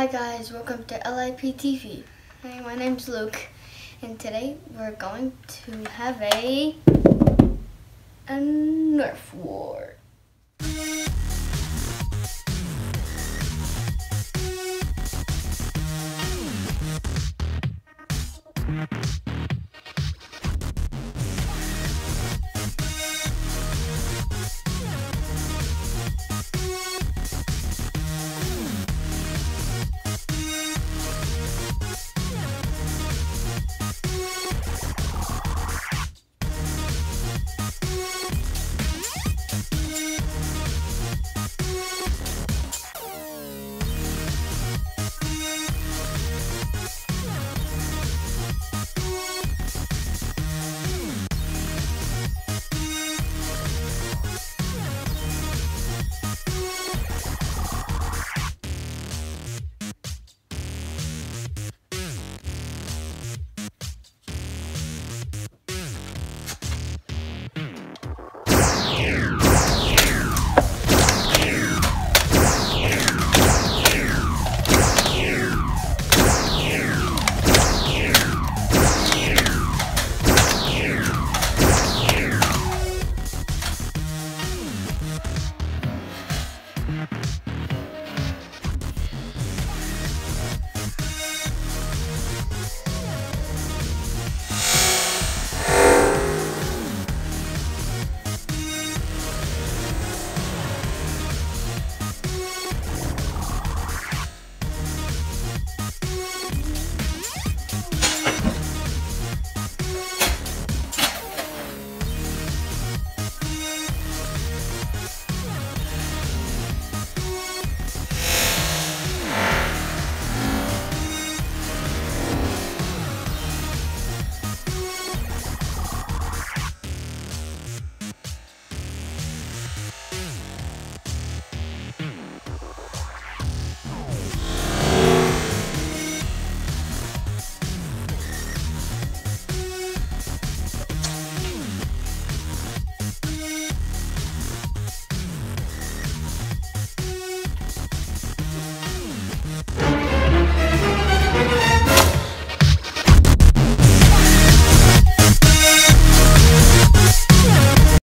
Hi guys, welcome to LAP TV. Hey, my name's Luke, and today we're going to have a, a Nerf war.